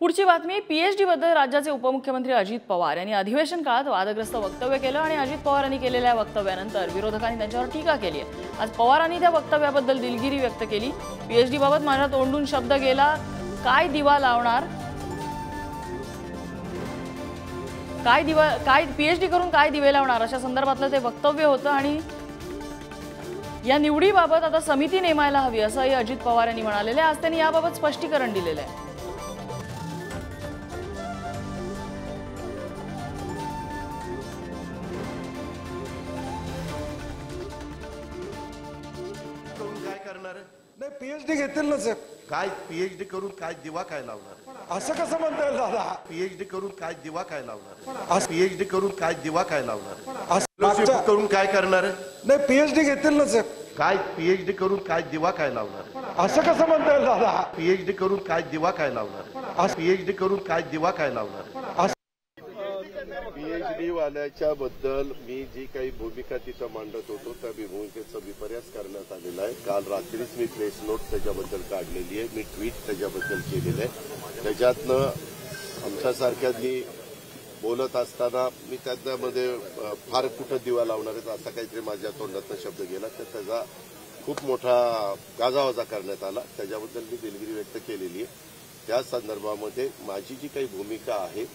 पुढची बातमी पीएचडी बद्दल राज्याचे उपमुख्यमंत्री अजित पवार यांनी अधिवेशन काळात वादग्रस्त वक्तव्य केलं आणि अजित पवार यांनी केलेल्या वक्तव्यानंतर विरोधकांनी त्यांच्यावर टीका केली आहे. आज पवारांनी त्या वक्तव्याबद्दल दिलगिरी व्यक्त केली. पीएचडी बाबत माझ्या तोंडून शब्द गेला काय दिवा लावणार? काय दिवा काय पीएचडी करून काय दिवे लावणार? अशा संदर्भातलं ते वक्तव्य होतं आणि या निवडीबाबत आता समिती नेमायला हवी असंही अजित पवार यांनी म्हणालेले आहे. आज त्यांनी याबाबत स्पष्टीकरण दिलेलं आहे. करणार? नाही पीएचडी घेतील ना साहेब. काय पीएचडी करून काय दिवा काय लावणार? असं कसं म्हणता येईल दादा? पीएचडी करून काय दिवा काय लावणार? असं- पीएचडी करून काय दिवा काय लावणार? असं मागच्या- करून काय करणार? नाही पीएचडी घेतील ना साहेब. काय पीएचडी करून काय दिवा काय लावणार? असं कसं म्हणता येईल दादा? पीएचडी करून काय दिवा काय लावणार? पीएचडी करून काय दिवा काय लावणार? असं पीएचडी वाल्याच्या बद्दल मी जी काही भूमिका तिथं मांडत होतो त्या भूमिकेचा विपर्यास करण्यात आलेला आहे. काल रात्रीच मी प्रेस नोट त्याच्याबद्दल काढलेली आहे. मी ट्विट त्याच्याबद्दल केलेलं आहे. त्याच्यातनं आमच्यासारख्यांनी बोलत असताना मी त्याच्यामध्ये फार कुठं दिवा लावणार आहेत असा काहीतरी माझ्या तोंडातनं शब्द गेला तर त्याचा खूप मोठा गाजावाजा करण्यात आला. त्याच्याबद्दल मी दिलगिरी व्यक्त केलेली आहे. त्या संदर्भामध्ये माझी जी काही भूमिका आहे